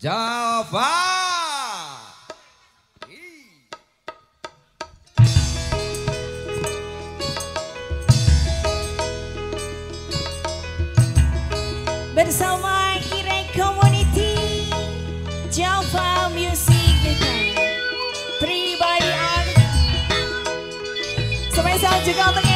Java. Bersama Ire Community Java Music Pribadi Spesial juga untuk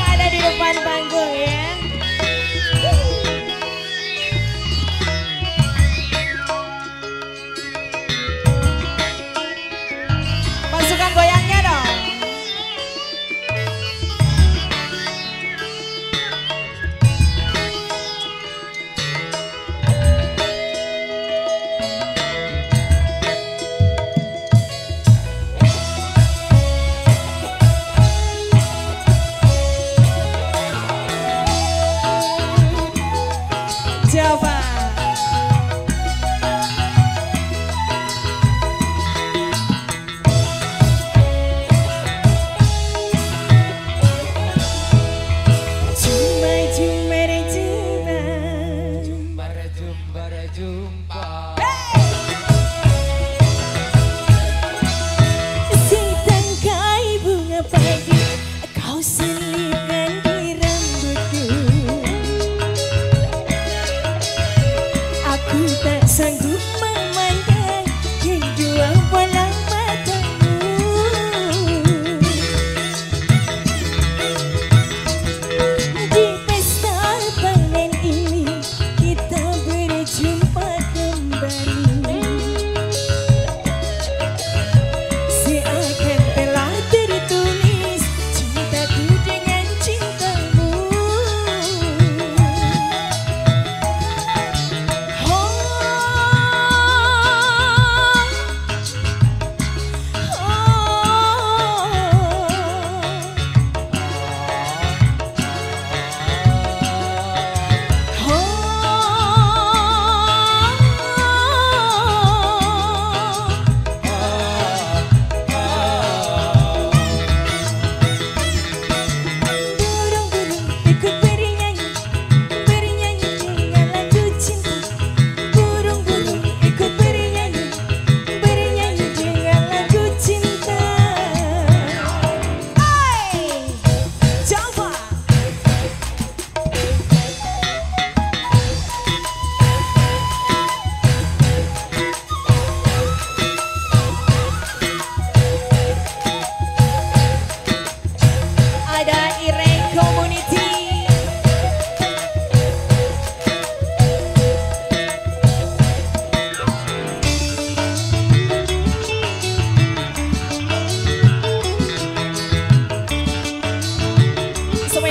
sang tu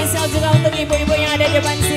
spesial juga untuk ibu-ibu yang ada di depan sini.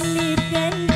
கண்ணிர் கண்ணி